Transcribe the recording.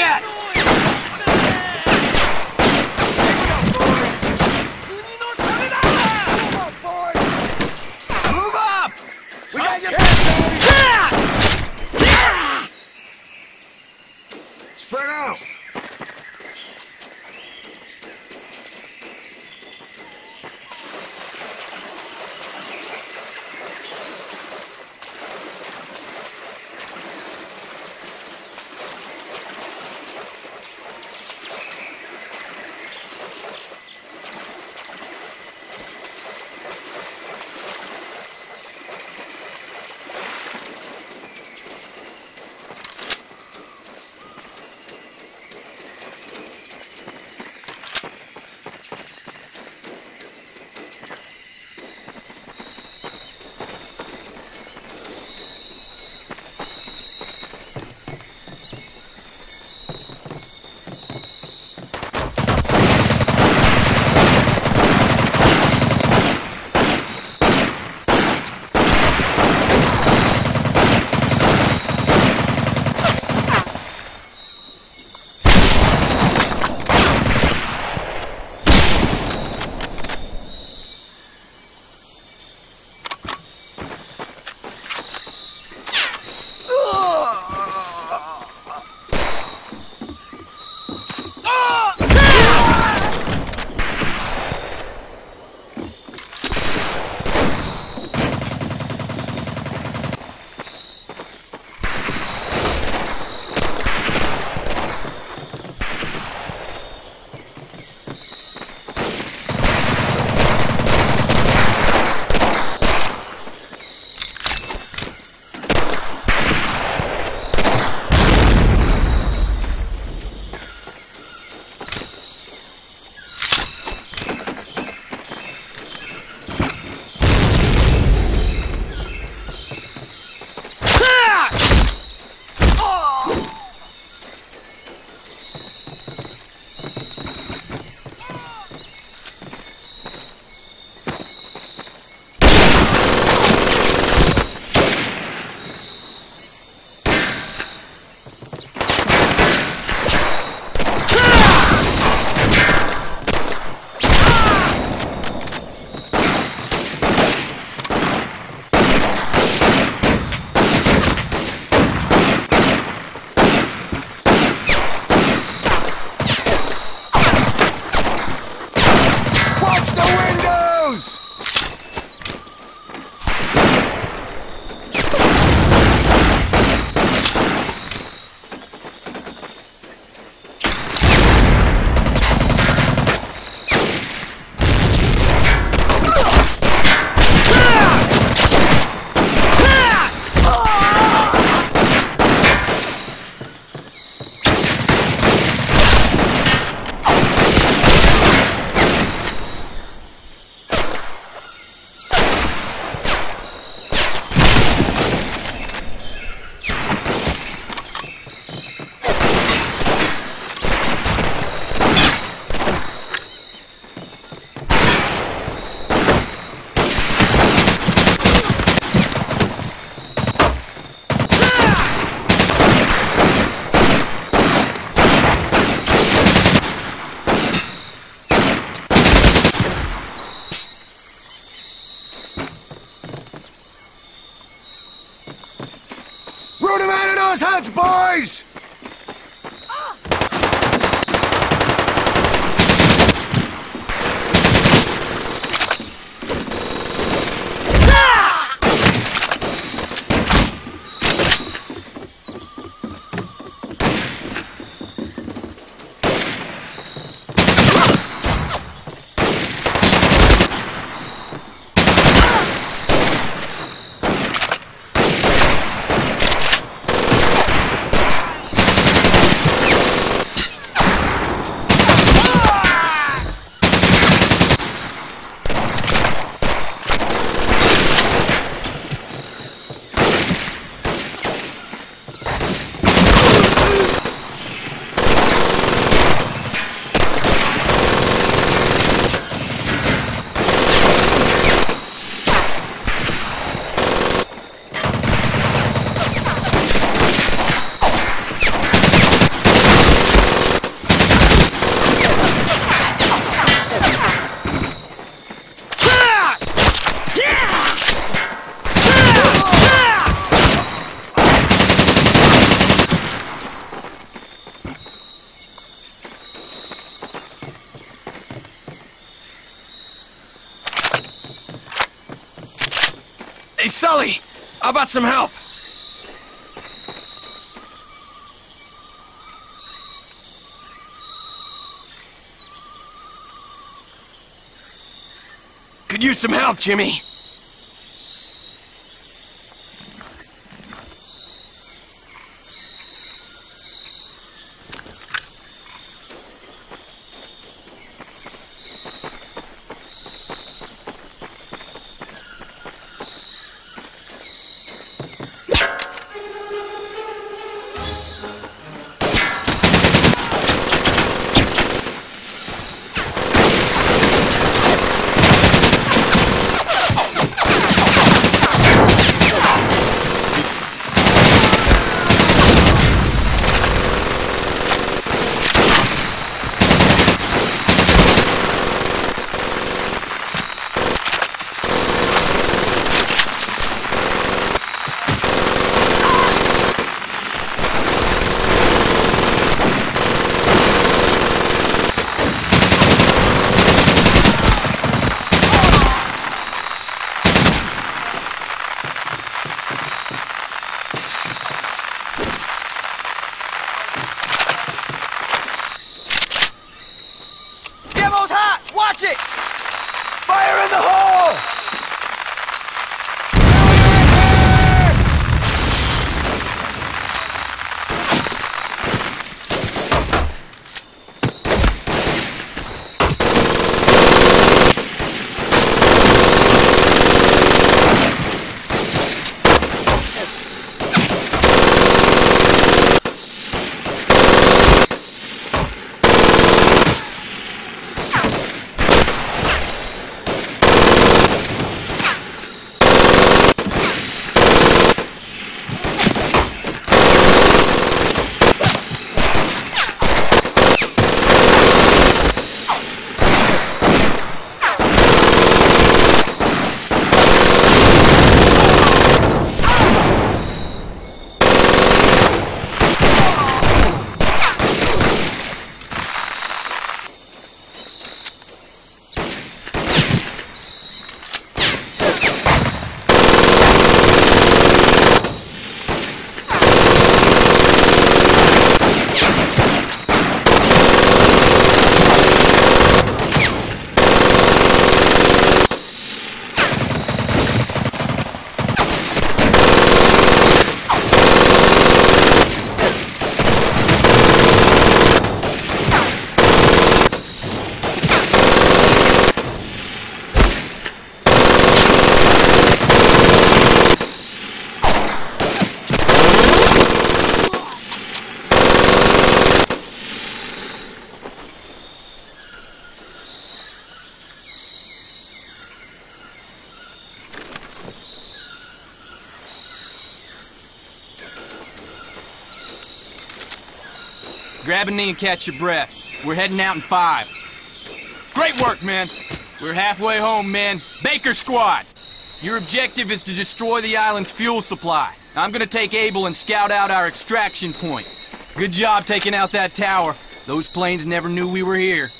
yet! Move up! We got your Spread out! Out of those huts, boys! Sully, how about some help? Could use some help, Jimmy. Grab a knee and catch your breath. We're heading out in five. Great work, man. We're halfway home, men. Baker Squad! Your objective is to destroy the island's fuel supply. I'm gonna take Able and scout out our extraction point. Good job taking out that tower. Those planes never knew we were here.